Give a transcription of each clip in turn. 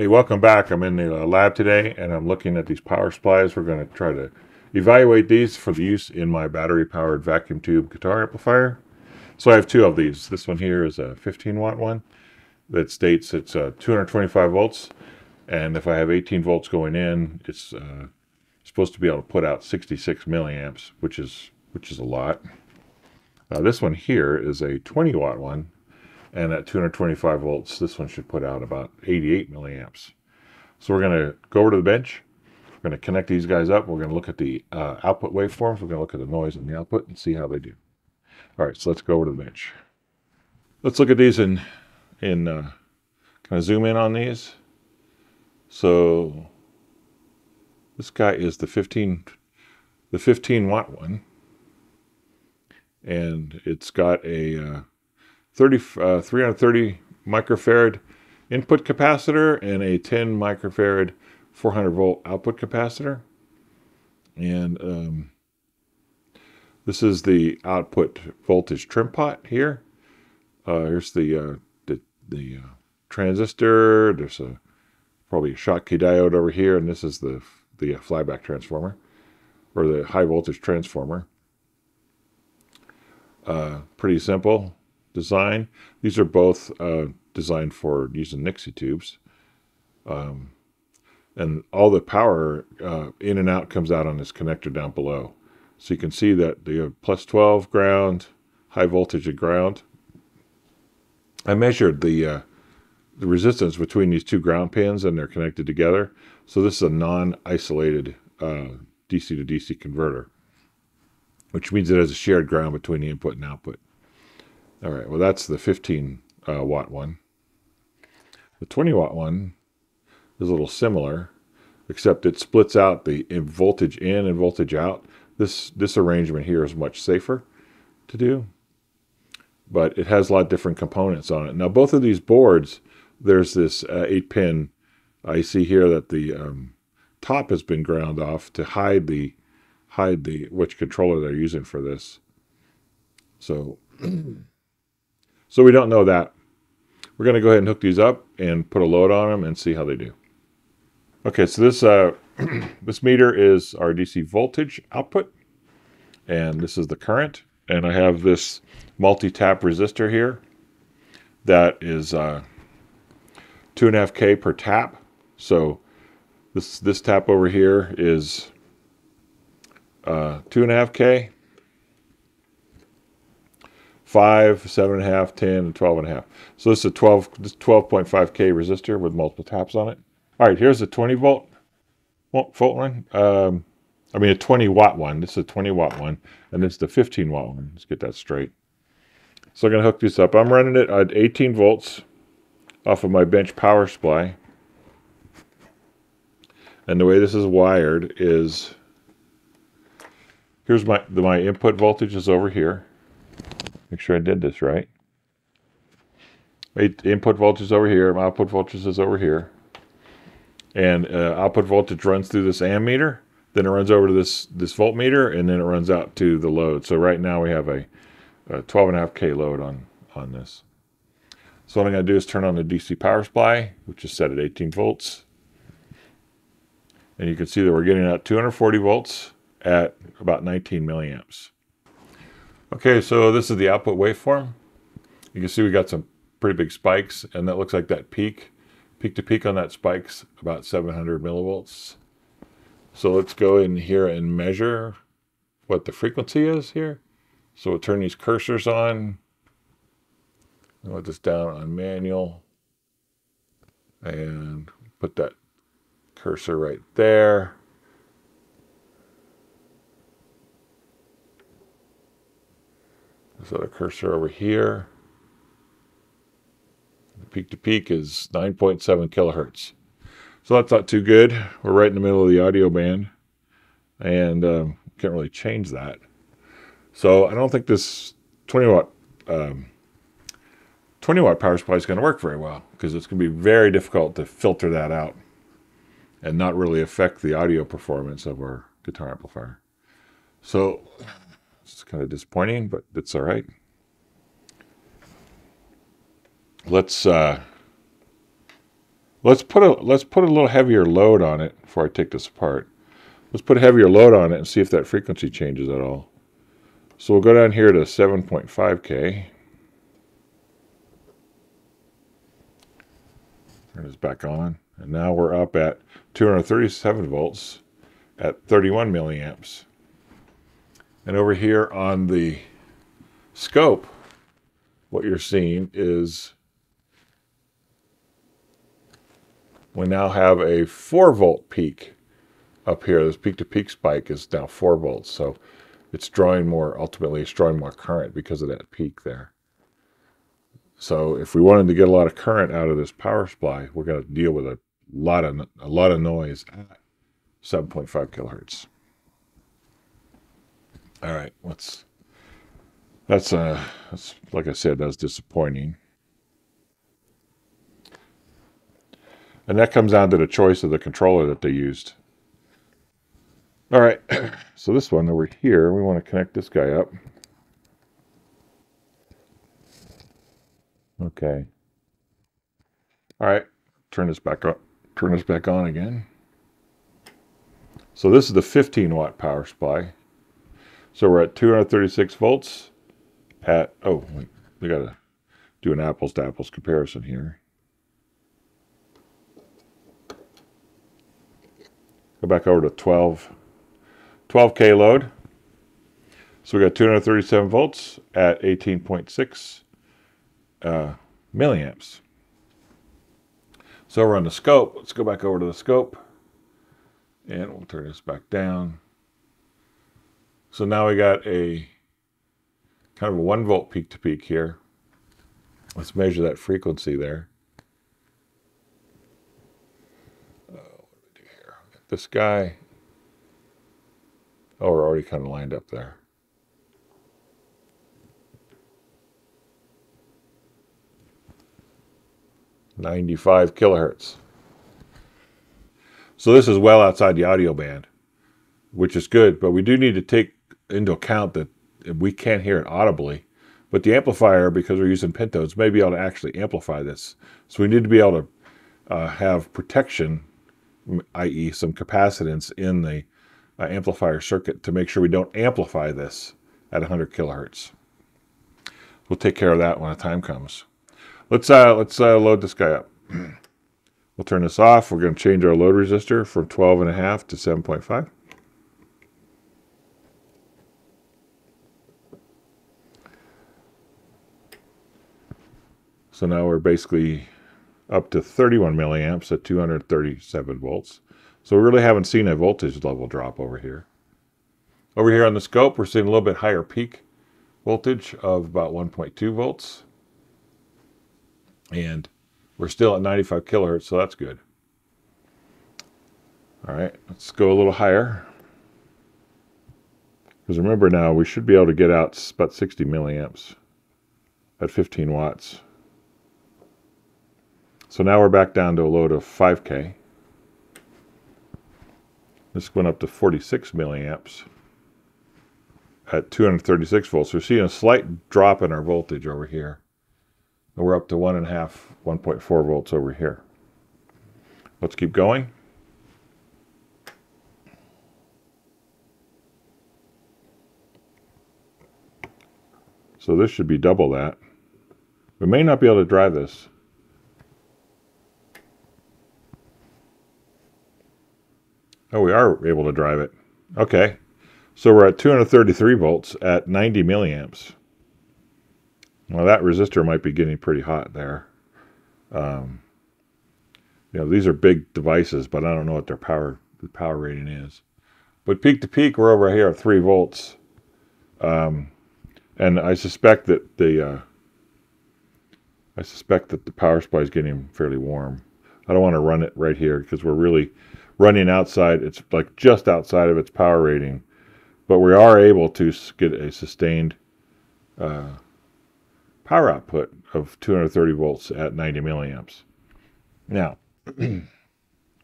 Hey, welcome back. I'm in the uh, lab today and I'm looking at these power supplies. We're going to try to evaluate these for the use in my battery powered vacuum tube guitar amplifier. So I have two of these. This one here is a 15 watt one that states it's uh, 225 volts. And if I have 18 volts going in, it's uh, supposed to be able to put out 66 milliamps, which is which is a lot. Now this one here is a 20 watt one, and at 225 volts, this one should put out about 88 milliamps. So we're going to go over to the bench. We're going to connect these guys up. We're going to look at the uh, output waveforms. We're going to look at the noise in the output and see how they do. All right, so let's go over to the bench. Let's look at these in, in uh, kind of zoom in on these. So this guy is the 15, the 15 watt one and it's got a uh, 30, uh, 330 microfarad input capacitor and a 10 microfarad 400 volt output capacitor. And um, this is the output voltage trim pot here. Uh, here's the uh, the, the uh, transistor. There's a probably a Schottky diode over here, and this is the the uh, flyback transformer or the high voltage transformer. Uh, pretty simple design. These are both uh, designed for using Nixie tubes. Um, and all the power uh, in and out comes out on this connector down below. So you can see that the plus 12 ground, high voltage and ground. I measured the uh, the resistance between these two ground pins and they're connected together. So this is a non-isolated uh, DC to DC converter which means it has a shared ground between the input and output. All right, well, that's the 15 uh, watt one. The 20 watt one is a little similar, except it splits out the voltage in and voltage out. This, this arrangement here is much safer to do, but it has a lot of different components on it. Now, both of these boards, there's this uh, 8 pin. I see here that the um, top has been ground off to hide the hide the which controller they're using for this. So, so we don't know that. We're going to go ahead and hook these up and put a load on them and see how they do. Okay, so this uh, this meter is our DC voltage output, and this is the current. And I have this multi-tap resistor here that is uh, two and a half K per tap. So this this tap over here is uh, two and a half K, five, seven and a half, ten, and twelve and a half. So this is a 12, 12.5 K resistor with multiple taps on it. All right, here's a 20 volt volt one. Um, I mean a 20 watt one. This is a 20 watt one, and this is the 15 watt one. Let's get that straight. So I'm gonna hook this up. I'm running it at 18 volts off of my bench power supply. And the way this is wired is Here's my, the, my input voltage is over here. Make sure I did this right. My input voltage is over here. My output voltage is over here. And uh, output voltage runs through this ammeter. Then it runs over to this, this voltmeter, and then it runs out to the load. So right now we have a, a 12.5K load on, on this. So what I'm going to do is turn on the DC power supply, which is set at 18 volts. And you can see that we're getting out 240 volts at about 19 milliamps. Okay, so this is the output waveform. You can see we got some pretty big spikes, and that looks like that peak. Peak to peak on that spike's about 700 millivolts. So let's go in here and measure what the frequency is here. So we'll turn these cursors on. I'll let this down on manual. And put that cursor right there. So the cursor over here. The peak to peak is 9.7 kilohertz. So that's not too good. We're right in the middle of the audio band and um, can't really change that. So I don't think this 20 watt um, 20 watt power supply is going to work very well because it's going to be very difficult to filter that out and not really affect the audio performance of our guitar amplifier. So it's kind of disappointing, but it's all right. Let's uh, Let's put a let's put a little heavier load on it before I take this apart. Let's put a heavier load on it and see if that frequency changes at all. So we'll go down here to 7.5K. Turn this back on. And now we're up at 237 volts at 31 milliamps. And over here on the scope, what you're seeing is we now have a 4 volt peak up here. This peak to peak spike is now 4 volts. So it's drawing more, ultimately it's drawing more current because of that peak there. So if we wanted to get a lot of current out of this power supply, we're going to deal with a lot of a lot of noise at 7.5 kilohertz. All right, let's. That's uh, that's like I said, that's disappointing. And that comes down to the choice of the controller that they used. All right, so this one over here, we want to connect this guy up. Okay. All right, turn this back up. Turn this back on again. So this is the 15 watt power supply. So we're at 236 volts at, oh, wait, we got to do an apples to apples comparison here. Go back over to 12, 12K load. So we got 237 volts at 18.6 uh, milliamps. So we're on the scope. Let's go back over to the scope. And we'll turn this back down. So now we got a kind of a one volt peak to peak here. Let's measure that frequency there. Uh, what do we do here? This guy. Oh, we're already kind of lined up there. 95 kilohertz. So this is well outside the audio band, which is good, but we do need to take into account that we can't hear it audibly. But the amplifier, because we're using pentodes, may be able to actually amplify this. So we need to be able to uh, have protection, i.e. some capacitance in the uh, amplifier circuit to make sure we don't amplify this at 100 kilohertz. We'll take care of that when the time comes. Let's uh, let's uh, load this guy up. we'll turn this off. We're going to change our load resistor from 12 and a half to 7.5. So now we're basically up to 31 milliamps at 237 volts. So we really haven't seen a voltage level drop over here. Over here on the scope, we're seeing a little bit higher peak voltage of about 1.2 volts. And we're still at 95 kilohertz, so that's good. All right, let's go a little higher. Because remember now, we should be able to get out about 60 milliamps at 15 watts. So now we're back down to a load of 5K. This went up to 46 milliamps at 236 volts. We're seeing a slight drop in our voltage over here. And we're up to one and a half, 1.4 volts over here. Let's keep going. So this should be double that. We may not be able to drive this. Oh, we are able to drive it. Okay. So we're at 233 volts at 90 milliamps. Well, that resistor might be getting pretty hot there. Um, you know, these are big devices, but I don't know what their power the power rating is. But peak to peak, we're over here at three volts, um, and I suspect that the uh, I suspect that the power supply is getting fairly warm. I don't want to run it right here because we're really running outside. It's like just outside of its power rating, but we are able to get a sustained uh, power output of 230 volts at 90 milliamps. Now, would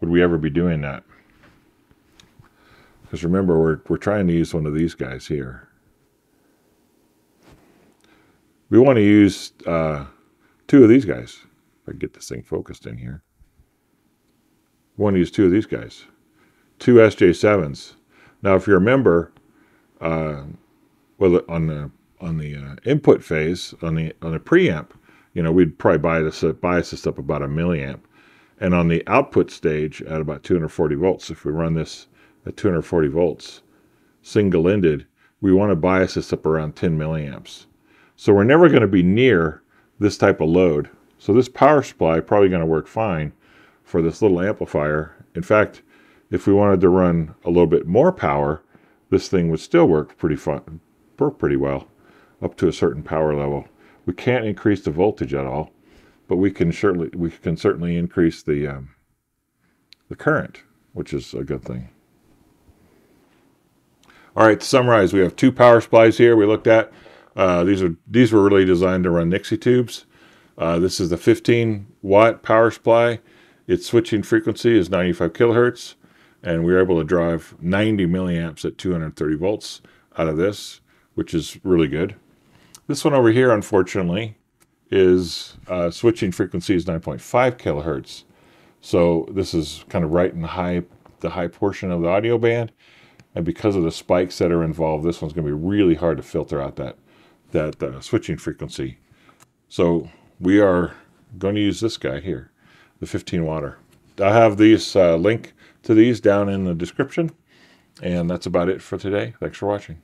we ever be doing that? Because remember, we're, we're trying to use one of these guys here. We want to use uh, two of these guys. If I get this thing focused in here. We want to use two of these guys, two SJ7s. Now, if you remember, uh, well, on the on the uh, input phase on the on the preamp, you know, we'd probably buy this bias this up about a milliamp, and on the output stage at about 240 volts. If we run this at 240 volts, single ended, we want to bias this up around 10 milliamps. So we're never going to be near this type of load. So this power supply probably going to work fine for this little amplifier. In fact, if we wanted to run a little bit more power, this thing would still work pretty fun, work pretty well up to a certain power level. We can't increase the voltage at all, but we can certainly we can certainly increase the um, the current, which is a good thing. All right, to summarize, we have two power supplies here we looked at. Uh, these are these were really designed to run Nixie tubes. Uh, this is the 15 watt power supply. Its switching frequency is 95 kilohertz, and we are able to drive 90 milliamps at 230 volts out of this, which is really good. This one over here, unfortunately, is uh, switching frequency is 9.5 kilohertz. So this is kind of right in the high the high portion of the audio band. And because of the spikes that are involved, this one's going to be really hard to filter out that that uh, switching frequency. So we are going to use this guy here, the 15 water. I have these uh, link to these down in the description. And that's about it for today. Thanks for watching.